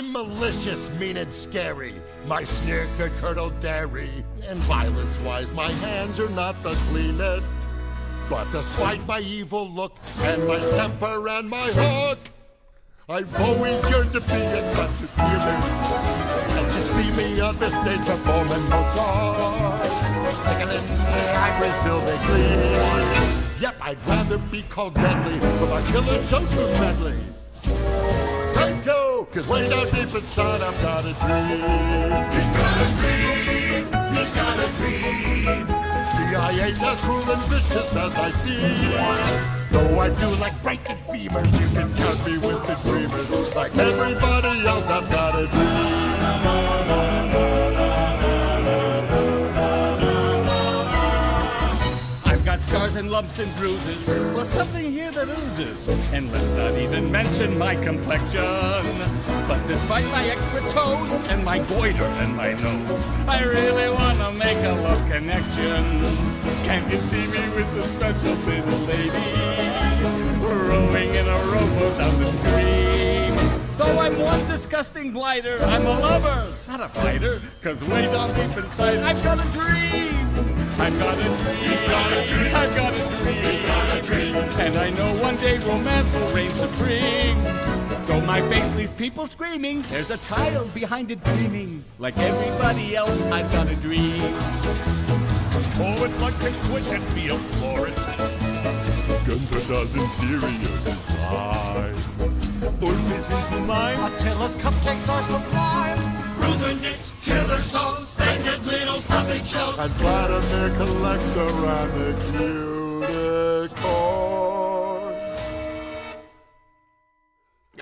I'm malicious, mean, and scary. My sneer could curdle dairy. And violence wise, my hands are not the cleanest. But despite my evil look and my temper and my hook, I've always yearned to be a concert pianist. And you see me on the stage performing Mozart, tickling the ivory till they gleam. Yep, I'd rather be called deadly for my killer show tune medley. Thank you, cause way down deep inside I've got a dream. He's got a dream, he's got a dream. See, I ain't as cruel and vicious as I seem. Though I do like breaking femurs, you can count me with the dreamers. Like everybody else, I've got a I've got scars and lumps and bruises, plus something here that oozes. And let's not even mention my complexion. But despite my expert toes and my goiter and my nose, I really wanna make a love connection. Can't you see me with the special little lady? Rowing in a rowboat down the stream. Though I'm one disgusting blighter, I'm a lover, not a fighter. Cause way down deep inside, I've got a dream. I've got a dream. He's got a dream. I've got a dream. My face leaves people screaming, there's a child behind it dreaming. Like everybody else, I've got a dream. Oh, I'd like to quit and be a florist. Gunther does interior design. Ulf is into mine. Attila's cupcakes are sublime. Bruiser killer songs, Vander's little puppet shows. And Vladimir collects around the unicorn.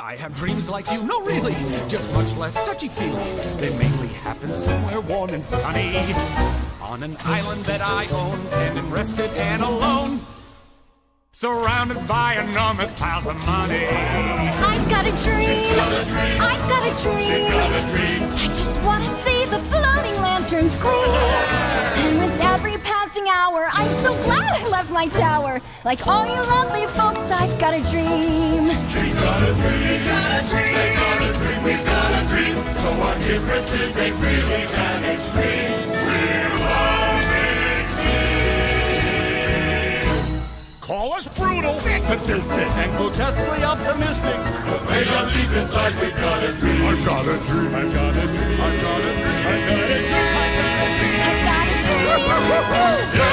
I have dreams like you, no really, just much less touchy-feely. They mainly happen somewhere warm and sunny, on an island that I own, and am rested and alone, surrounded by enormous piles of money. I've got a dream. I've got a dream. She's got a dream. I just want to see the floating lanterns gleam. love my tower. Like all you lovely folks, I've got a dream. She's got a dream, we've got a dream, got a dream, we've got a dream. So our difference is a really an extreme. Call us brutal, sadistic, and grotesquely optimistic. Cause deep inside, we got a dream. I've got a dream. I've got a dream. I've got a dream. I've got a dream. I've got a dream. I've got a dream.